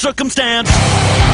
circumstance.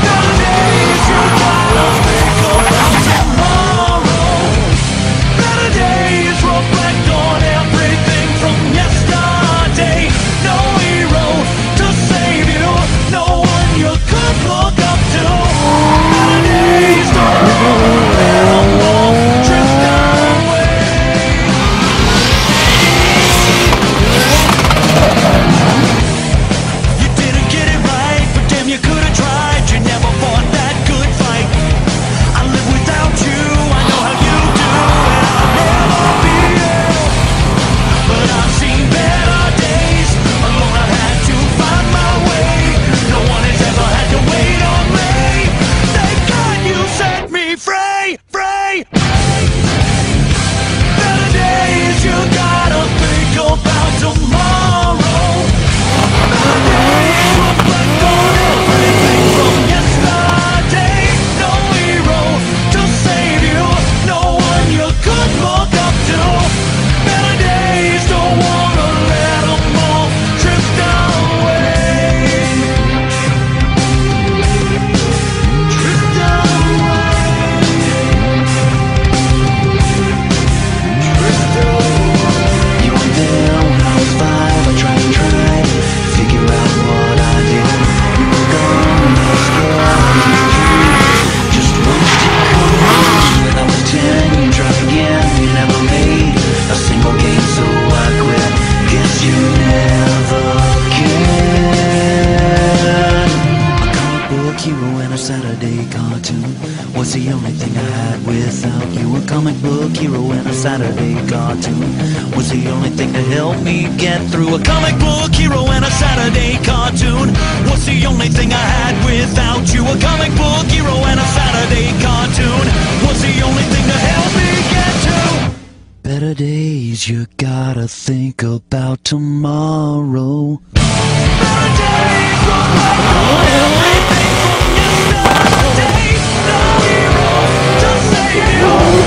out. You a comic book hero and a Saturday cartoon was the only thing to help me get through. A comic book hero and a Saturday cartoon was the only thing I had without you. A comic book hero and a Saturday cartoon was the only thing to help me get to. Better days, you gotta think about tomorrow. Better days, oh, oh, oh. Lord.